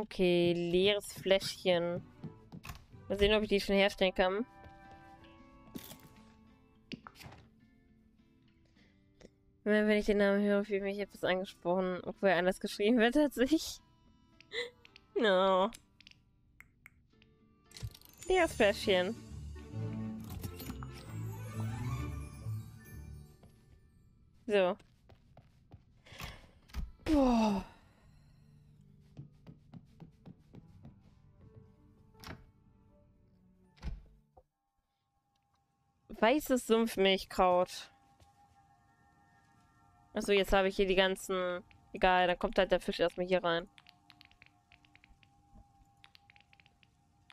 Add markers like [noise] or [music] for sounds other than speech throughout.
Okay, leeres Fläschchen. Mal sehen, ob ich die schon herstellen kann. Wenn ich den Namen höre, fühle ich mich etwas angesprochen, obwohl er anders geschrieben wird als ich. [laughs] No. Leeres Fläschchen. So. Boah. Weißes Sumpfmilchkraut. Achso, jetzt habe ich hier die ganzen... Egal, dann kommt halt der Fisch erstmal hier rein.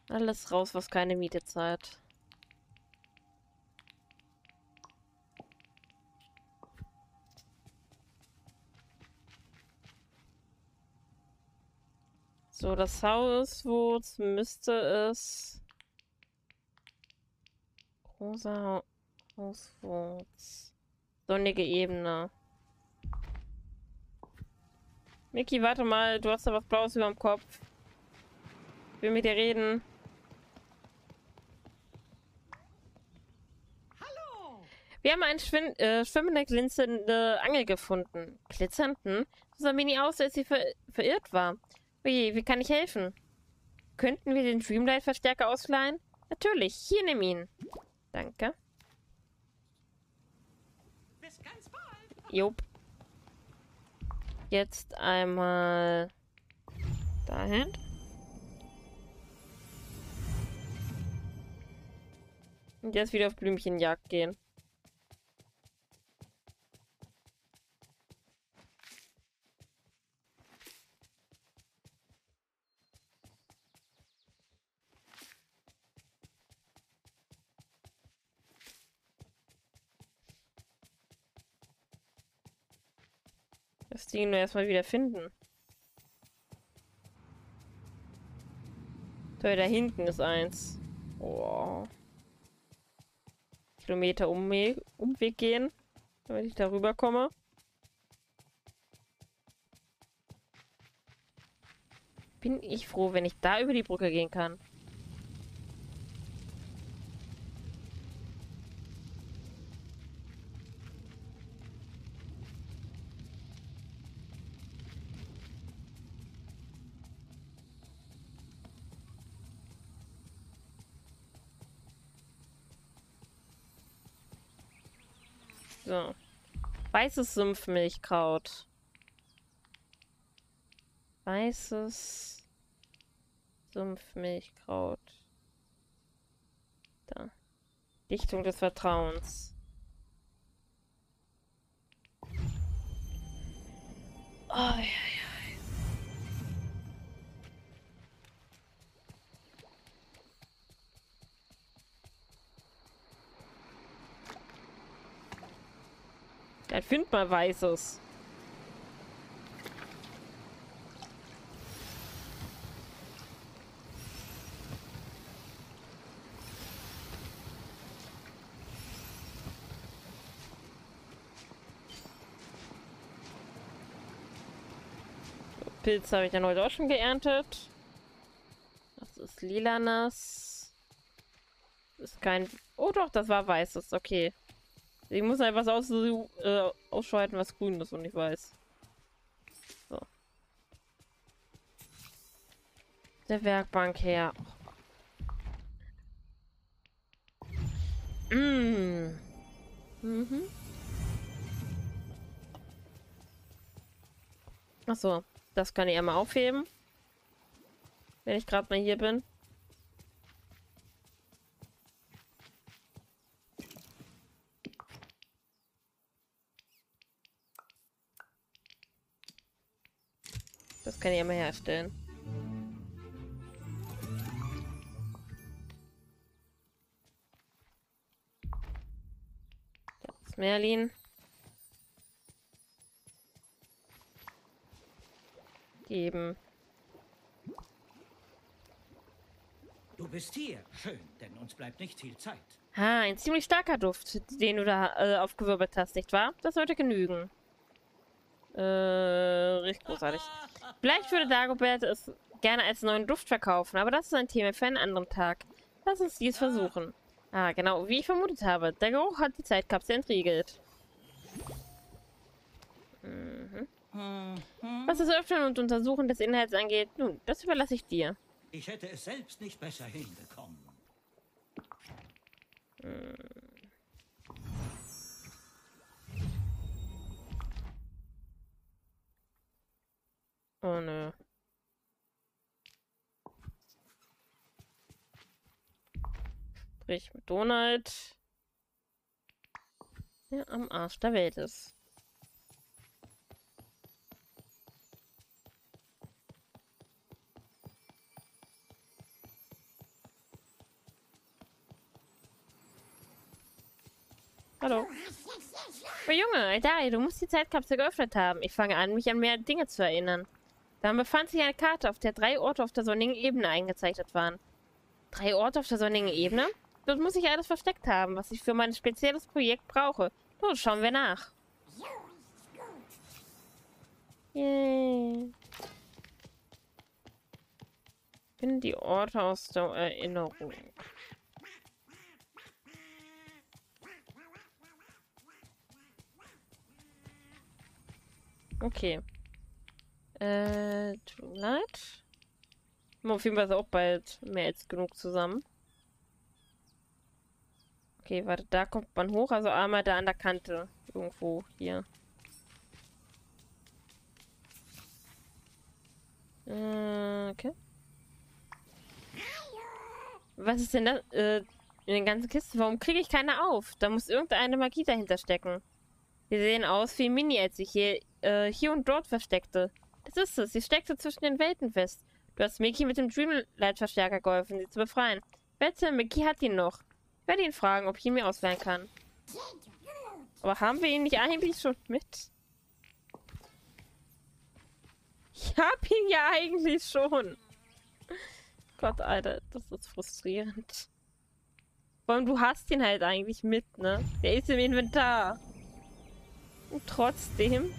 Alles raus, was keine Miete zahlt. So, das Haus, wo es müsste es... Rosa Hauswurz. Sonnige Ebene. Miki, warte mal, du hast da was Blaues über dem Kopf. Ich will mit dir reden. Hallo! Wir haben eine äh, schwimmende, glitzernde Angel gefunden. Glitzernden? So sah Mini aus, als sie ver verirrt war. Wie, wie kann ich helfen? Könnten wir den Dreamlight-Verstärker ausleihen? Natürlich, hier nimm ihn. Danke. Bis ganz bald! Jupp. Jetzt einmal dahin. Und jetzt wieder auf Blümchenjagd gehen. Das Ding nur erstmal wieder finden. So, da hinten ist eins. Oh. Kilometer Umweg, Umweg gehen, damit ich darüber komme. Bin ich froh, wenn ich da über die Brücke gehen kann. Weißes Sumpfmilchkraut. Weißes Sumpfmilchkraut. Da. Dichtung des Vertrauens. Oh, ja, ja. Dann find mal Weißes. Pilz habe ich dann heute auch schon geerntet. Das ist lilanes. Ist kein... Oh doch, das war weißes. Okay. Ich muss einfach aus, äh, ausschalten, was grün ist und ich weiß. So. Der Werkbank her. Mm. Mhm. Achso, das kann ich einmal aufheben. Wenn ich gerade mal hier bin. Kann ich immer herstellen. Das ist Merlin. Geben. Du bist hier. Schön, denn uns bleibt nicht viel Zeit. Ha, ein ziemlich starker Duft, den du da äh, aufgewirbelt hast, nicht wahr? Das sollte genügen. Äh, richtig großartig. Vielleicht würde Dagobert es gerne als neuen Duft verkaufen, aber das ist ein Thema für einen anderen Tag. Lass uns dies versuchen. Ah, genau, wie ich vermutet habe. Der Geruch hat die Zeitkapsel entriegelt. Mhm. Was das Öffnen und Untersuchen des Inhalts angeht, nun, das überlasse ich dir. Ich hätte es selbst nicht besser hinbekommen. Sprich mit Donald. Der am Arsch der Welt ist. Hallo. Oh Junge, Dari, du musst die Zeitkapsel geöffnet haben. Ich fange an, mich an mehr Dinge zu erinnern. Dann befand sich eine Karte, auf der drei Orte auf der sonnigen Ebene eingezeichnet waren. Drei Orte auf der sonnigen Ebene? Dort muss ich alles versteckt haben, was ich für mein spezielles Projekt brauche. Nun, schauen wir nach. Yay. Finde die Orte aus der Erinnerung. Okay. Äh, tut mir leid. Auf jeden Fall auch bald mehr als genug zusammen. Okay, warte, da kommt man hoch, also einmal da an der Kante. Irgendwo hier. Äh, okay. Was ist denn da äh, in den ganzen Kisten? Warum kriege ich keine auf? Da muss irgendeine Magie dahinter stecken. Sie sehen aus wie Mini, als ich hier, äh, hier und dort versteckte. Das ist es. Sie steckte zwischen den Welten fest. Du hast Mickey mit dem Dreamlight-Verstärker geholfen, sie zu befreien. Wette, Mickey hat ihn noch. Ich werde ihn fragen, ob ich ihn mir ausleihen kann. Aber haben wir ihn nicht eigentlich schon mit? Ich hab ihn ja eigentlich schon. Gott, Alter, das ist frustrierend. Vor allem, du hast ihn halt eigentlich mit, ne? Der ist im Inventar. Und trotzdem...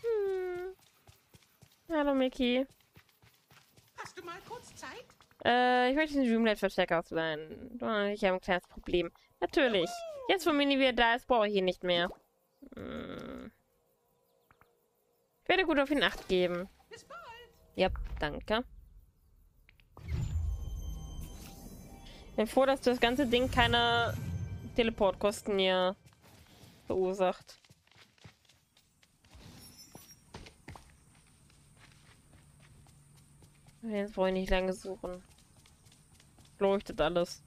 Hm. Hallo, Mickey. Hast du mal kurz Zeit? Äh, ich möchte den Dreamlight-Verstärker ausleihen. Ich habe ein kleines Problem. Natürlich. Jetzt, wo Mini wieder da ist, brauche ich ihn nicht mehr. Hm. Ich werde gut auf ihn Acht geben. Bis bald. Ja, danke. Ich bin froh, dass das ganze Ding keine Teleportkosten hier verursacht. Jetzt brauche ich nicht lange suchen. Leuchtet alles.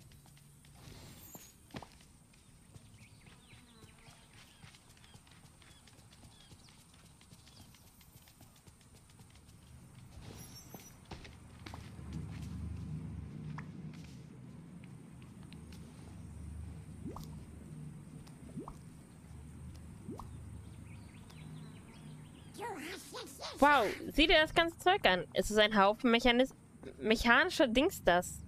Wow, sieh dir das ganze Zeug an. Es ist ein Haufen Mechanis mechanischer Dings das.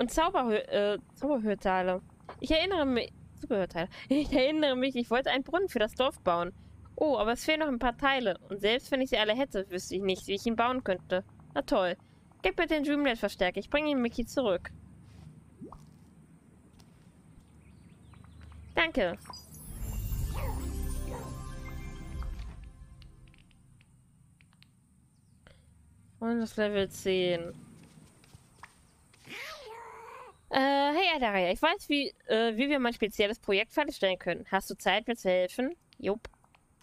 Und Zauberhö äh, Zauberhörteile. Ich erinnere mich. Zubehörteile. [laughs] Ich erinnere mich, ich wollte einen Brunnen für das Dorf bauen. Oh, aber es fehlen noch ein paar Teile. Und selbst wenn ich sie alle hätte, wüsste ich nicht, wie ich ihn bauen könnte. Na toll. Gib mir den Dreamlight-Verstärker. Ich bringe ihn Mickey zurück. Danke. Und das Level 10. Äh, hey Adaria, ich weiß, wie, äh, wie wir mein spezielles Projekt fertigstellen können. Hast du Zeit, mir zu helfen? Jupp.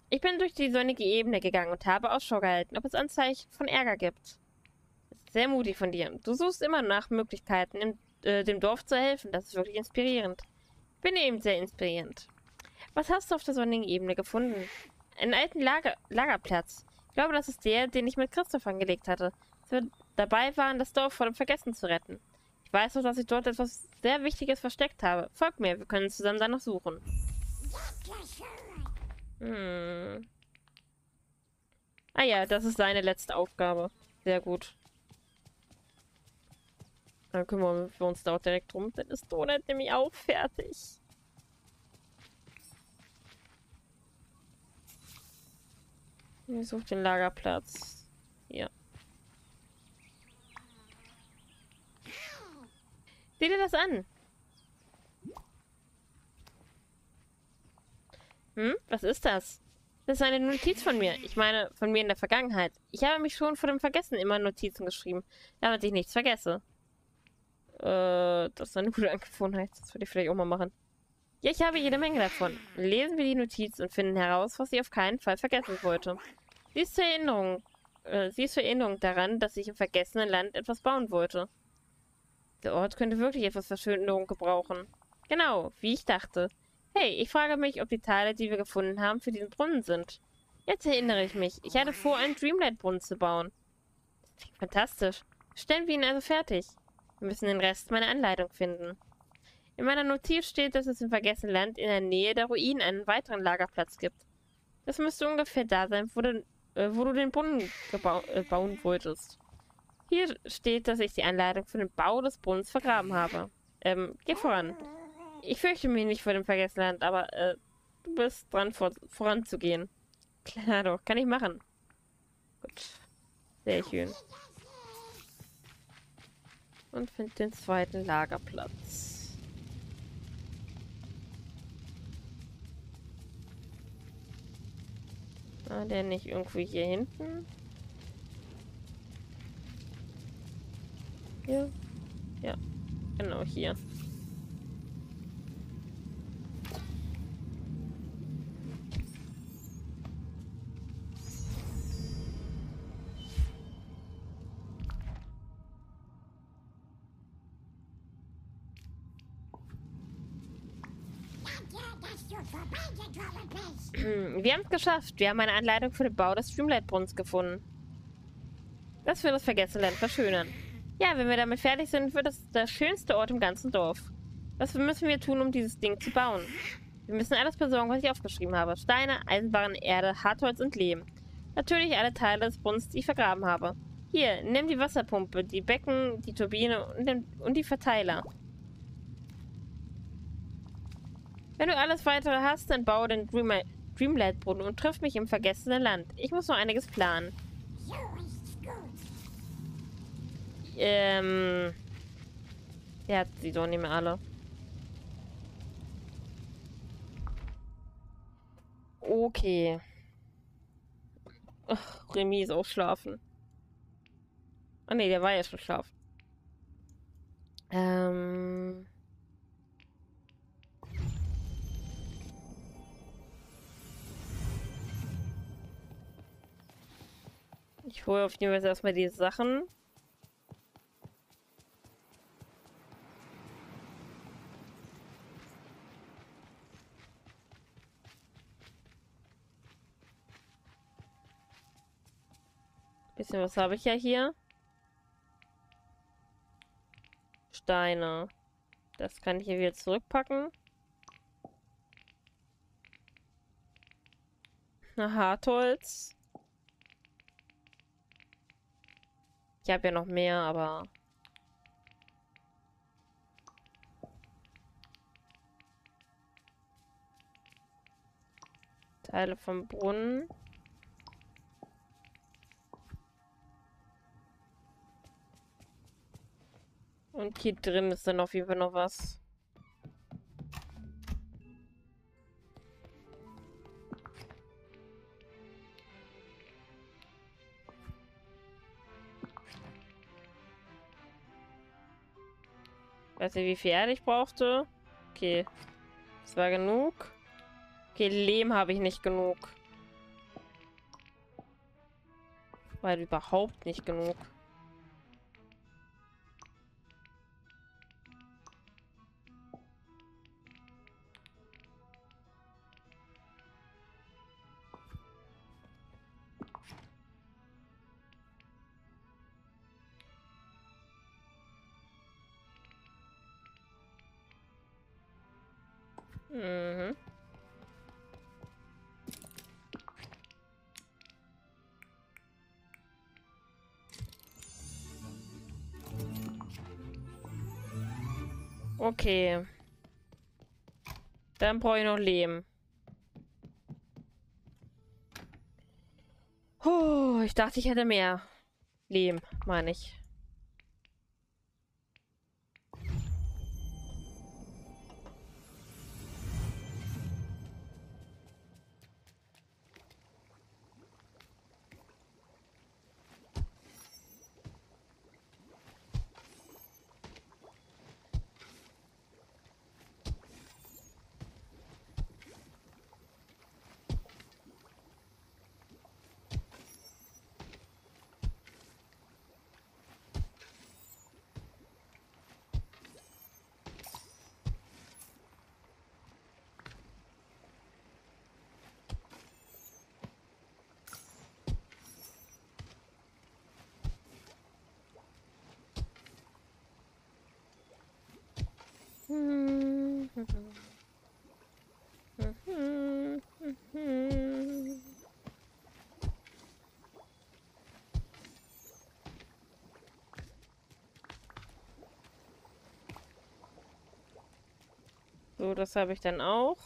Ich bin durch die sonnige Ebene gegangen und habe Ausschau gehalten, ob es Anzeichen von Ärger gibt. Sehr mutig von dir. Du suchst immer nach Möglichkeiten, im, äh, dem Dorf zu helfen. Das ist wirklich inspirierend. Bin eben sehr inspirierend. Was hast du auf der sonnigen Ebene gefunden? Einen alten Lager Lagerplatz. Ich glaube, das ist der, den ich mit Christoph angelegt hatte. Als wir dabei waren, das Dorf vor dem Vergessen zu retten. Ich weiß noch, dass ich dort etwas sehr Wichtiges versteckt habe. Folg mir, wir können zusammen danach suchen. Hm. Ah ja, das ist seine letzte Aufgabe. Sehr gut. Dann kümmern wir uns da auch direkt drum. Dann ist Donut nämlich auch fertig. Ich suche den Lagerplatz. Hier. Sieh dir das an. Hm? Was ist das? Das ist eine Notiz von mir. Ich meine, von mir in der Vergangenheit. Ich habe mich schon vor dem Vergessen immer Notizen geschrieben, damit ich nichts vergesse. Äh, das ist eine gute Angewohnheit. Das würde ich vielleicht auch mal machen. Ja, ich habe jede Menge davon. Lesen wir die Notiz und finden heraus, was ich auf keinen Fall vergessen wollte. Sie ist zur Erinnerung, äh, sie ist zur Erinnerung daran, dass ich im vergessenen Land etwas bauen wollte. Der Ort könnte wirklich etwas Verschönerung gebrauchen. Genau, wie ich dachte. Hey, ich frage mich, ob die Teile, die wir gefunden haben, für diesen Brunnen sind. Jetzt erinnere ich mich. Ich hatte vor, einen Dreamlight-Brunnen zu bauen. Das klingt fantastisch. Stellen wir ihn also fertig. Wir müssen den Rest meiner Anleitung finden. In meiner Notiz steht, dass es im vergessenen Land in der Nähe der Ruinen einen weiteren Lagerplatz gibt. Das müsste ungefähr da sein, wo du, äh, wo du den Brunnen äh, bauen wolltest. Hier steht, dass ich die Anleitung für den Bau des Brunnens vergraben habe. Ähm, geh voran. Ich fürchte mich nicht vor dem vergessenen Land, aber äh, du bist dran vor voranzugehen. Klar doch, kann ich machen. Gut. Sehr schön. Und finde den zweiten Lagerplatz. War der nicht irgendwie hier hinten? Hier? Ja, genau hier. Hm, wir haben es geschafft. Wir haben eine Anleitung für den Bau des Streamlight-Brunnens gefunden. Das wird das vergessene Land verschönern. Ja, wenn wir damit fertig sind, wird es der schönste Ort im ganzen Dorf. Was müssen wir tun, um dieses Ding zu bauen? Wir müssen alles besorgen, was ich aufgeschrieben habe. Steine, Eisenbahn, Erde, Hartholz und Lehm. Natürlich alle Teile des Brunnens, die ich vergraben habe. Hier, nimm die Wasserpumpe, die Becken, die Turbine und, und die Verteiler. Wenn du alles weitere hast, dann baue den Dreamlight-Brunnen und triff mich im vergessenen Land. Ich muss noch einiges planen. Ähm... Er hat sie doch nicht mehr alle. Okay. Ach, Remy ist auch schlafen. Ah ne, der war ja schon schlafen. Ähm... Ich hole auf jeden Fall erstmal die Sachen. Bisschen was habe ich ja hier. Steine. Das kann ich hier wieder zurückpacken. Na, Hartholz. Ich habe ja noch mehr, aber... Teile vom Brunnen. Und hier drin ist dann auf jeden Fall noch was. Weiß nicht, wie viel Erde ich brauchte. Okay. Das war genug. Okay, Lehm habe ich nicht genug. Weil überhaupt nicht genug. Mhm. Okay. Dann brauche ich noch Lehm. dachte, ich hätte mehr Lehm, meine ich. Das habe ich dann auch.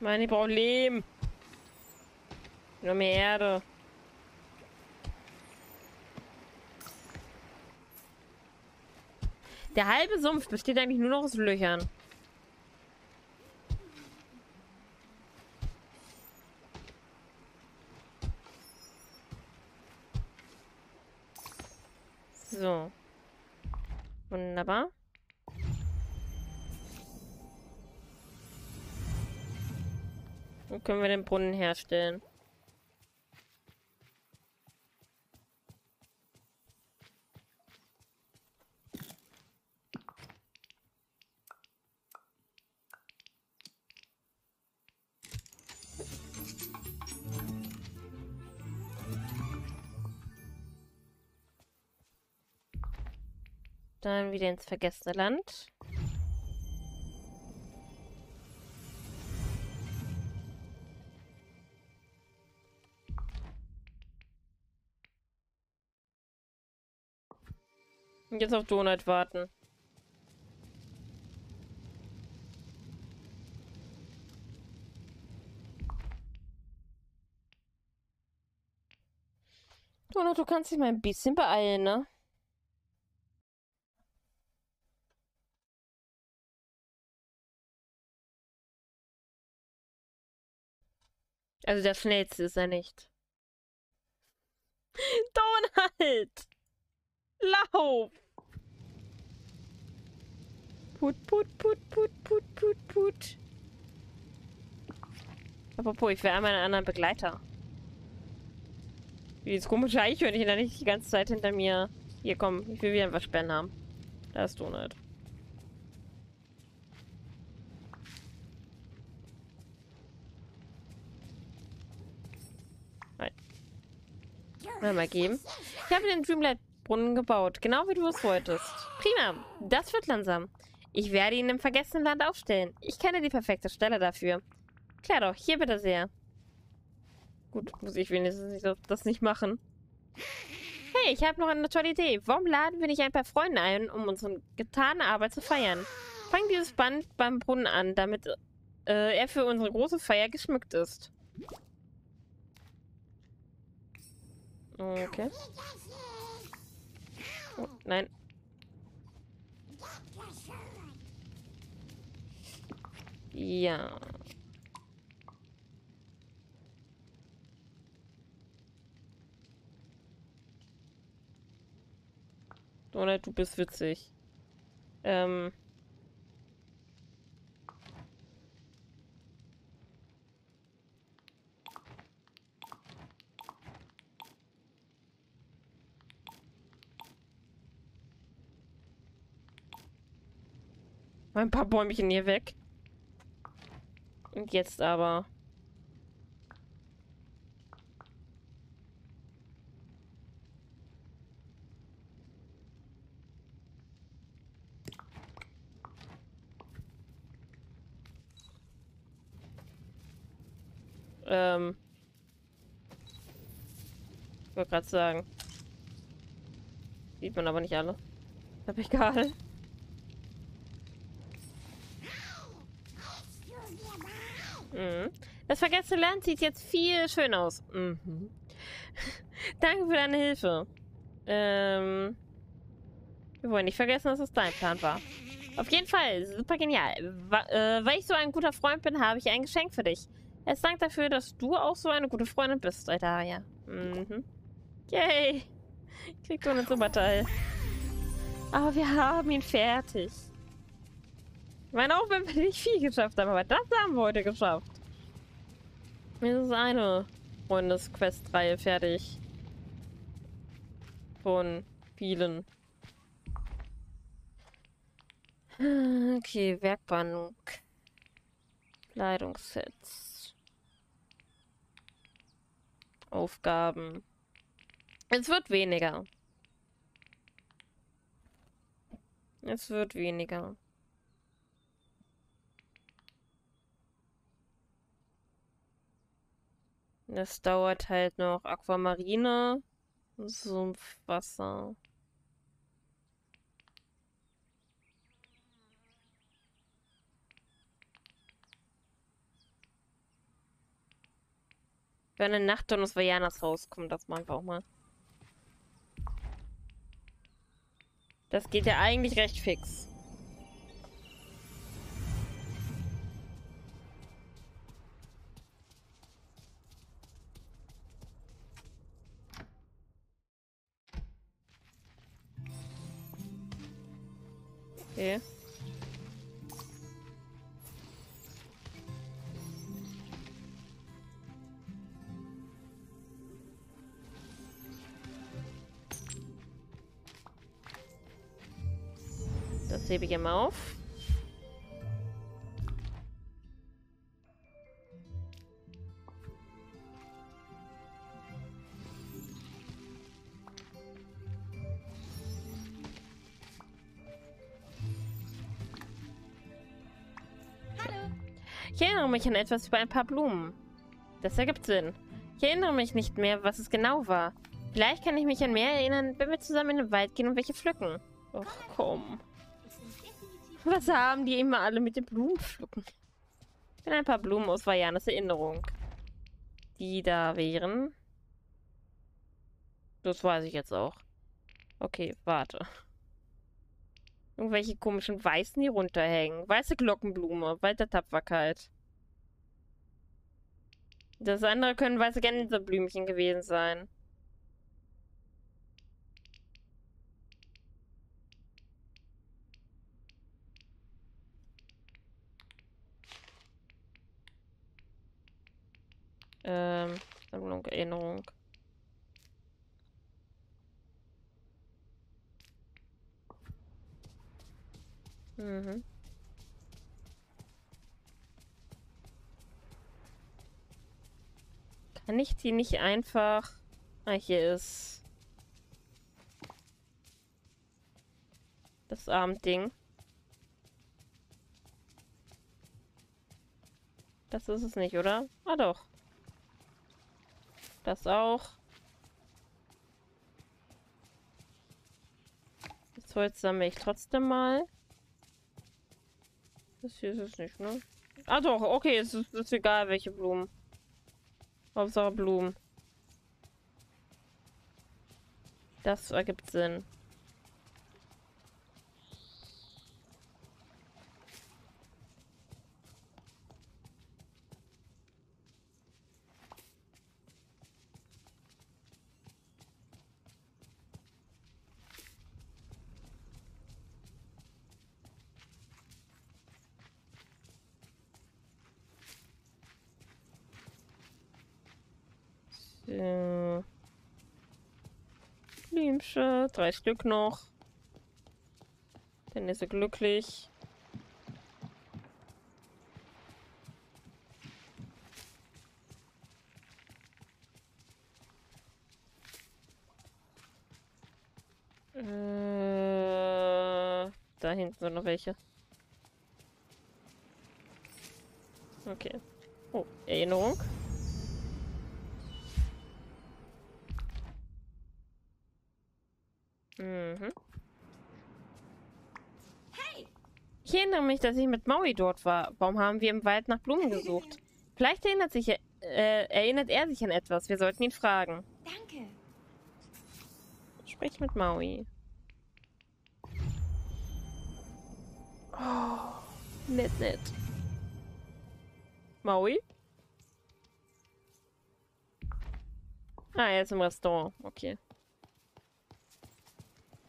Mann, ich brauche Lehm. Nur mehr Erde. Der halbe Sumpf besteht eigentlich nur noch aus Löchern. So. Wunderbar. Dann können wir den Brunnen herstellen. Wieder ins vergessene Land. Und jetzt auf Donut warten. Donut, du kannst dich mal ein bisschen beeilen, ne? Also der schnellste ist er nicht. [laughs] Donald! Lauf! Put, put, put, put, put, put, put. Apropos, ich will einmal einen anderen Begleiter. Wie das komische Eichhörnchen da nicht die ganze Zeit hinter mir. Hier, komm, ich will wieder ein Waschbären haben. Da ist Donald. Mal geben. Ich habe den Dreamlight Brunnen gebaut. Genau wie du es wolltest. Prima. Das wird langsam. Ich werde ihn im vergessenen Land aufstellen. Ich kenne die perfekte Stelle dafür. Klar doch. Hier bitte sehr. Gut, muss ich wenigstens das nicht machen. Hey, ich habe noch eine tolle Idee. Warum laden wir nicht ein paar Freunde ein, um unsere getane Arbeit zu feiern? Fang dieses Band beim Brunnen an, damit äh, er für unsere große Feier geschmückt ist. Okay. Oh, nein. Ja. Donald, du bist witzig. Ähm. Ein paar Bäumchen hier weg. Und jetzt aber. Ähm. Ich wollte gerade sagen. Sieht man aber nicht alle. Aber egal. Mhm. Das vergessene Land sieht jetzt viel schön aus. Mhm. [laughs] Danke für deine Hilfe. Ähm. Wir wollen nicht vergessen, dass es dein Plan war. Auf jeden Fall, super genial. Äh, weil ich so ein guter Freund bin, habe ich ein Geschenk für dich. Es dankt dafür, dass du auch so eine gute Freundin bist, Altaria. Mhm. Yay. Kriegt so ein super Teil. Aber wir haben ihn fertig. Ich meine, auch wenn wir nicht viel geschafft haben, aber das haben wir heute geschafft. Mir ist eine Freundesquest-Reihe fertig. Von vielen. Okay, Werkbank. Kleidungssets. Aufgaben. Es wird weniger. Es wird weniger. Das dauert halt noch Aquamarine, Sumpfwasser. Wenn eine Nacht aus Vajanas rauskommt, das machen wir auch mal. Das geht ja eigentlich recht fix. Hebe ich immer auf. Ich erinnere mich an etwas über ein paar Blumen. Das ergibt Sinn. Ich erinnere mich nicht mehr, was es genau war. Vielleicht kann ich mich an mehr erinnern, wenn wir zusammen in den Wald gehen und welche pflücken. Och, komm. Was haben die immer alle mit den Blumen pflücken? Ich bin ein paar Blumen aus Vajanas Erinnerung. Die da wären. Das weiß ich jetzt auch. Okay, warte. Irgendwelche komischen Weißen, die runterhängen. Weiße Glockenblume, der Tapferkeit. Das andere können weiße Gänseblümchen gewesen sein. Ähm, Sammlung, Erinnerung. Mhm. Kann ich die nicht einfach... Ah, hier ist... Das Abendding. Das ist es nicht, oder? Ah, doch. Das auch. Das Holz sammle ich trotzdem mal. Das hier ist es nicht, ne? Ah doch, okay, es ist, ist egal, welche Blumen. Hauptsache Blumen. Das ergibt Sinn. Äh, Blümchen, drei Stück noch. Dann ist er glücklich. Äh, da hinten sind noch welche. Okay. Oh, Erinnerung. Mhm. Hey, Ich erinnere mich, dass ich mit Maui dort war. Warum haben wir im Wald nach Blumen gesucht? [laughs] Vielleicht erinnert, sich, äh, erinnert er sich an etwas. Wir sollten ihn fragen. danke. Sprich mit Maui. Oh, nett, nett. Maui? Ah, er ist im Restaurant. Okay.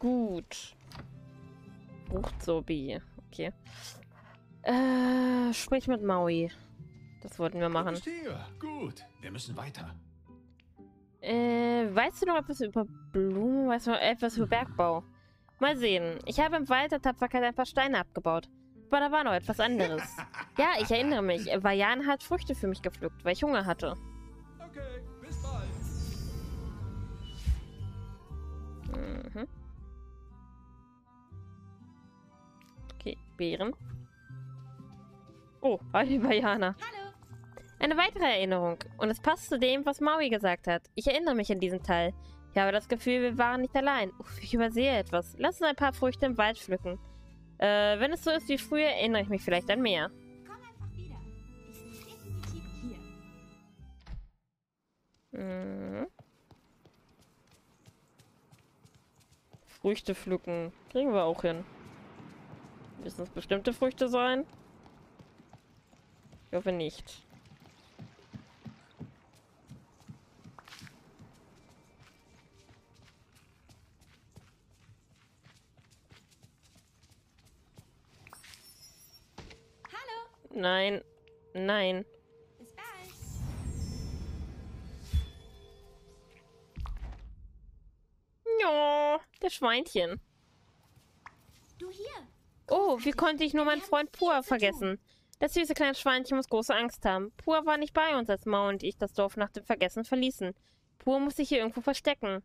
Gut. Fruchtsobi. Okay. Äh, sprich mit Maui. Das wollten wir machen. hier. Gut, wir müssen weiter. Äh, weißt du noch etwas über Blumen? Weißt du noch etwas über Bergbau? Mal sehen. Ich habe im Wald der Tapferkeit ein paar Steine abgebaut. Aber da war noch etwas anderes. [laughs] Ja, ich erinnere mich. Vajan hat Früchte für mich gepflückt, weil ich Hunger hatte. Okay, bis bald. Mhm. Beeren. Oh, hi, Vajana. Hallo. Eine weitere Erinnerung. Und es passt zu dem, was Maui gesagt hat. Ich erinnere mich an diesen Teil. Ich habe das Gefühl, wir waren nicht allein. Uff, ich übersehe etwas. Lass uns ein paar Früchte im Wald pflücken. Äh, wenn es so ist wie früher, erinnere ich mich vielleicht an mehr. Komm einfach wieder. Ich bin definitiv hier. Mhm. Früchte pflücken. Kriegen wir auch hin. Müssen es bestimmte Früchte sein? Ich hoffe nicht. Hallo. Nein. Nein. Ja, der Schweinchen. Du hier. Oh, wie konnte ich nur meinen Freund Pua vergessen? Das süße kleine Schweinchen muss große Angst haben. Pua war nicht bei uns, als Mao und ich das Dorf nach dem Vergessen verließen. Pua muss sich hier irgendwo verstecken.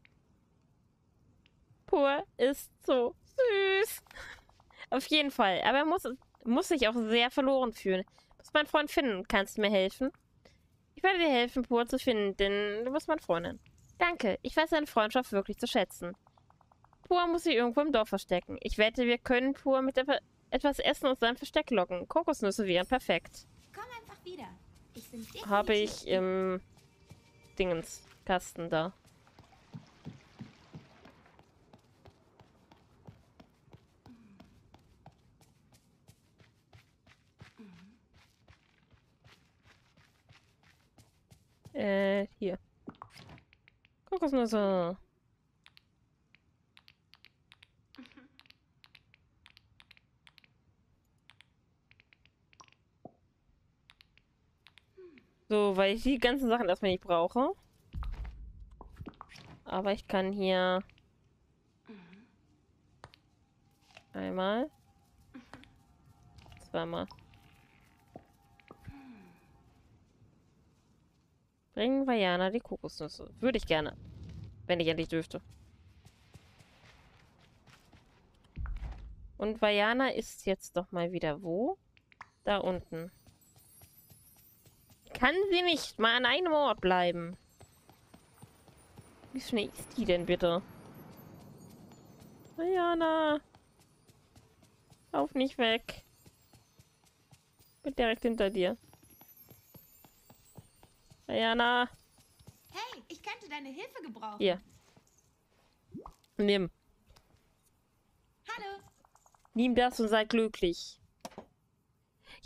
Pua ist so süß. [laughs] Auf jeden Fall. Aber er muss, muss sich auch sehr verloren fühlen. Muss mein Freund finden. Kannst du mir helfen? Ich werde dir helfen, Pua zu finden, denn du bist meine Freundin. Danke. Ich weiß deine Freundschaft wirklich zu schätzen. Pua muss sich irgendwo im Dorf verstecken. Ich wette, wir können Pua mit etwa- etwas Essen aus seinem Versteck locken. Kokosnüsse wären perfekt. Komm einfach wieder. Ich Habe ich im Dingenskasten da. Äh, hier. Kokosnüsse. So, weil ich die ganzen Sachen erstmal nicht brauche. Aber ich kann hier einmal, zweimal. Bringen Vajana die Kokosnüsse. Würde ich gerne. Wenn ich endlich dürfte. Und Vajana ist jetzt doch mal wieder wo? Da unten. Kann sie nicht mal an einem Ort bleiben? Wie schnell ist die denn bitte? Diana! Lauf nicht weg. Bin direkt hinter dir. Diana! Hey, ich könnte deine Hilfe gebrauchen. Hier. Nimm. Hallo. Nimm das und sei glücklich.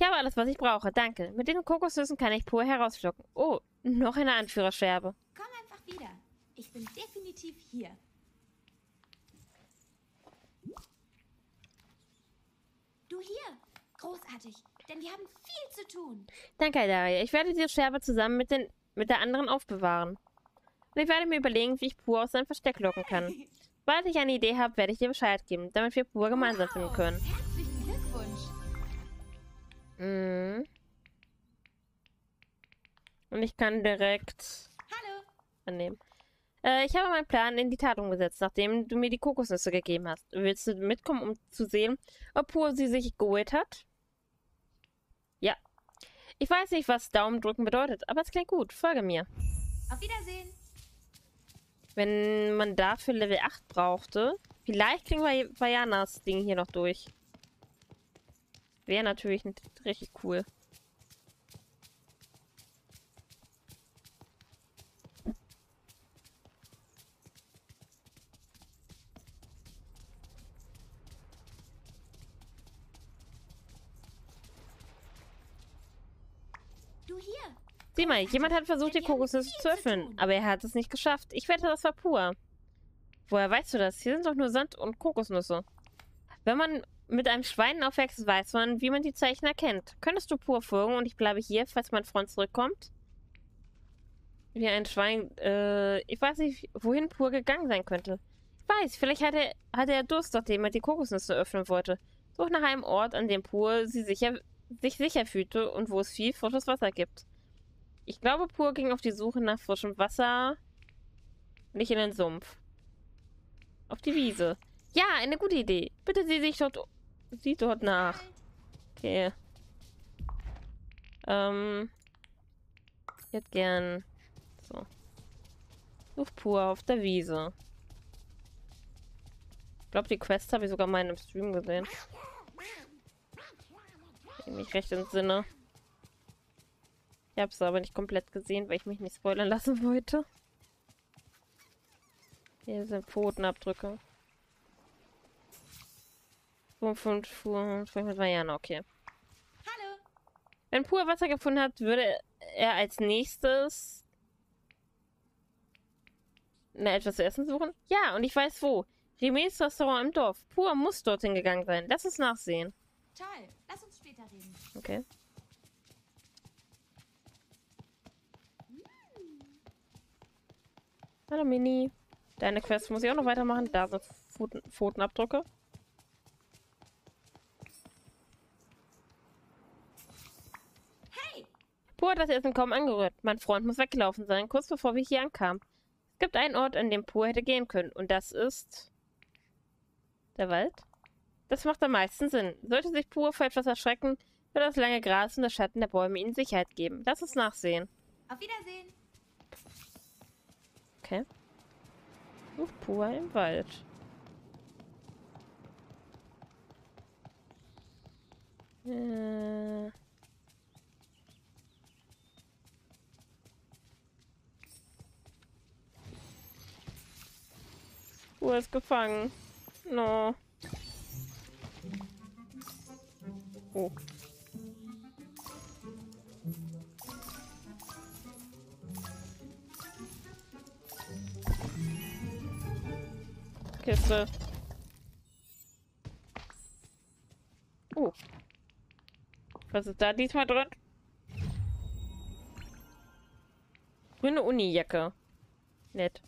Ich habe alles, was ich brauche. Danke. Mit den Kokosnüssen kann ich pur herausschlucken. Oh, noch eine Anführerscherbe. Komm einfach wieder. Ich bin definitiv hier. Du hier. Großartig. Denn wir haben viel zu tun. Danke, Daria. Ich werde diese Scherbe zusammen mit, den, mit der anderen aufbewahren. Und ich werde mir überlegen, wie ich Pur aus seinem Versteck locken kann. [laughs] Sobald ich eine Idee habe, werde ich dir Bescheid geben, damit wir Pur gemeinsam finden Wow. können. Herzlichen. Mhm. Und ich kann direkt Hallo. annehmen. Äh, ich habe meinen Plan in die Tat umgesetzt, nachdem du mir die Kokosnüsse gegeben hast. Willst du mitkommen, um zu sehen, ob Pur sie sich geholt hat? Ja. Ich weiß nicht, was Daumen drücken bedeutet, aber es klingt gut. Folge mir. Auf Wiedersehen. Wenn man dafür Level 8 brauchte, Vielleicht kriegen wir Bayanas Ding hier noch durch. Wäre natürlich richtig cool. Du hier. Sieh mal, jemand hat versucht, die Kokosnüsse zu öffnen, aber er hat es nicht geschafft. Ich wette, das war pur. Woher weißt du das? Hier sind doch nur Sand und Kokosnüsse. Wenn man mit einem Schwein aufwächst, weiß man, wie man die Zeichen erkennt. Könntest du pur folgen und ich bleibe hier, falls mein Freund zurückkommt? Wie ein Schwein, äh, ich weiß nicht, wohin pur gegangen sein könnte. Ich weiß, vielleicht hatte, hatte er Durst, nachdem er die Kokosnüsse öffnen wollte. Such nach einem Ort, an dem pur sie sicher, sich sicher fühlte und wo es viel frisches Wasser gibt. Ich glaube, Pur ging auf die Suche nach frischem Wasser. Nicht in den Sumpf. Auf die Wiese. Ja, eine gute Idee. Bitte sieh sich dort, sieh dort nach. Okay. Ähm. Ich hätte gern. So. Such Pur auf der Wiese. Ich glaube, die Quest habe ich sogar mal in einem Stream gesehen. Wenn ich mich recht entsinne. Ich habe es aber nicht komplett gesehen, weil ich mich nicht spoilern lassen wollte. Hier sind Pfotenabdrücke. Fuhr, fuhr, fuhr, Mariana, okay. Hallo. Wenn Pur Wasser gefunden hat, würde er als nächstes na, etwas zu essen suchen? Ja, und ich weiß wo. Rimes Restaurant im Dorf. Pur muss dorthin gegangen sein. Lass uns nachsehen. Toll. Lass uns später reden. Okay. Hallo Mini. Deine Quest muss ich auch noch weitermachen. Da sind Pfoten Pfotenabdrücke. Hey. Hat das Essen kaum angerührt. Mein Freund muss weggelaufen sein, kurz bevor wir hier ankamen. Es gibt einen Ort, an dem Pur hätte gehen können. Und das ist... Der Wald? Das macht am meisten Sinn. Sollte sich Pur vor etwas erschrecken, wird das lange Gras und der Schatten der Bäume ihnen Sicherheit geben. Lass uns nachsehen. Auf Wiedersehen. Okay. Sucht Pur im Wald. Äh. Pur ist gefangen. No. Oh. Kiste. Oh. Was ist da diesmal drin? Grüne Uni-Jacke. Nett.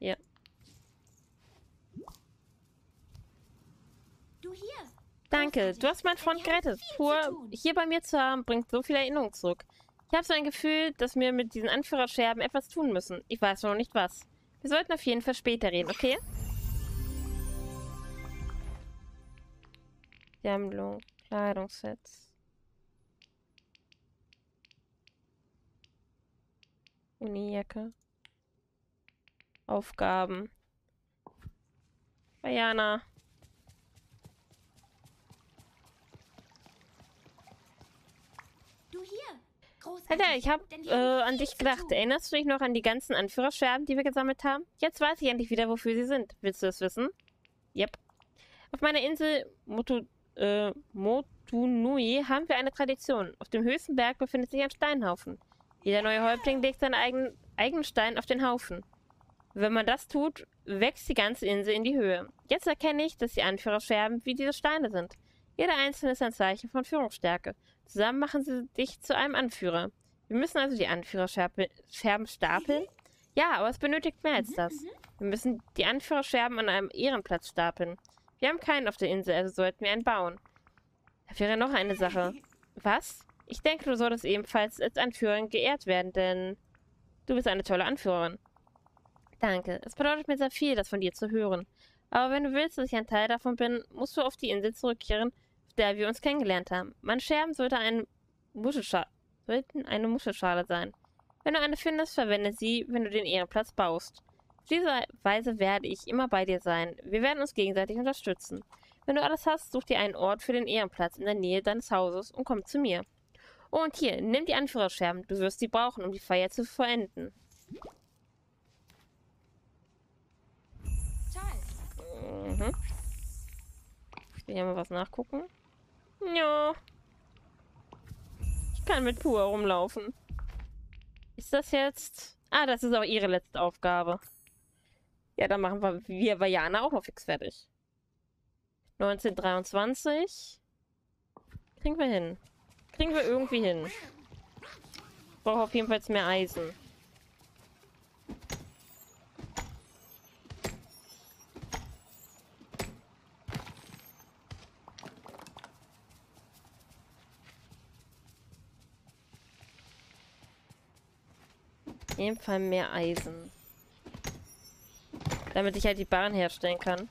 Ja. Du hier. Danke, du hast meinen Freund gerettet. viel Pur hier bei mir zu haben, bringt so viele Erinnerungen zurück. Ich habe so ein Gefühl, dass wir mit diesen Anführerscherben etwas tun müssen. Ich weiß noch nicht was. Wir sollten auf jeden Fall später reden, okay? Sammlung, Kleidungssets. Unijacke. Aufgaben. Bayana. Du hier. Großartig. Alter, ich habe äh, an dich gedacht. Erinnerst du dich noch an die ganzen Anführerscherben, die wir gesammelt haben? Jetzt weiß ich endlich wieder, wofür sie sind. Willst du es wissen? Yep. Auf meiner Insel Motu, äh, Motunui haben wir eine Tradition. Auf dem höchsten Berg befindet sich ein Steinhaufen. Jeder neue Häuptling legt seinen eigenen, eigenen Stein auf den Haufen. Wenn man das tut, wächst die ganze Insel in die Höhe. Jetzt erkenne ich, dass die Anführerscherben wie diese Steine sind. Jeder einzelne ist ein Zeichen von Führungsstärke. Zusammen machen sie dich zu einem Anführer. Wir müssen also die Anführerscherben stapeln? Ja, aber es benötigt mehr als das. Wir müssen die Anführerscherben an einem Ehrenplatz stapeln. Wir haben keinen auf der Insel, also sollten wir einen bauen. Da wäre noch eine Sache. Was? Ich denke, du solltest ebenfalls als Anführerin geehrt werden, denn du bist eine tolle Anführerin. Danke. Es bedeutet mir sehr viel, das von dir zu hören. Aber wenn du willst, dass ich ein Teil davon bin, musst du auf die Insel zurückkehren, der wir uns kennengelernt haben. Meine Scherben sollte ein Muschelscha sollten eine Muschelschale sein. Wenn du eine findest, verwende sie, wenn du den Ehrenplatz baust. Auf diese Weise werde ich immer bei dir sein. Wir werden uns gegenseitig unterstützen. Wenn du alles hast, such dir einen Ort für den Ehrenplatz in der Nähe deines Hauses und komm zu mir. Oh, und hier, nimm die Anführerscherben. Du wirst sie brauchen, um die Feier zu vollenden. Mhm. Ich will hier mal was nachgucken. Ja. Ich kann mit Pur rumlaufen. Ist das jetzt... Ah, das ist auch ihre letzte Aufgabe. Ja, dann machen wir, wir Vajana auch noch fix fertig. 1923. Kriegen wir hin. Kriegen wir irgendwie hin. Ich brauche auf jeden Fall mehr Eisen. Jeden Fall mehr Eisen. Damit ich halt die Bahn herstellen kann.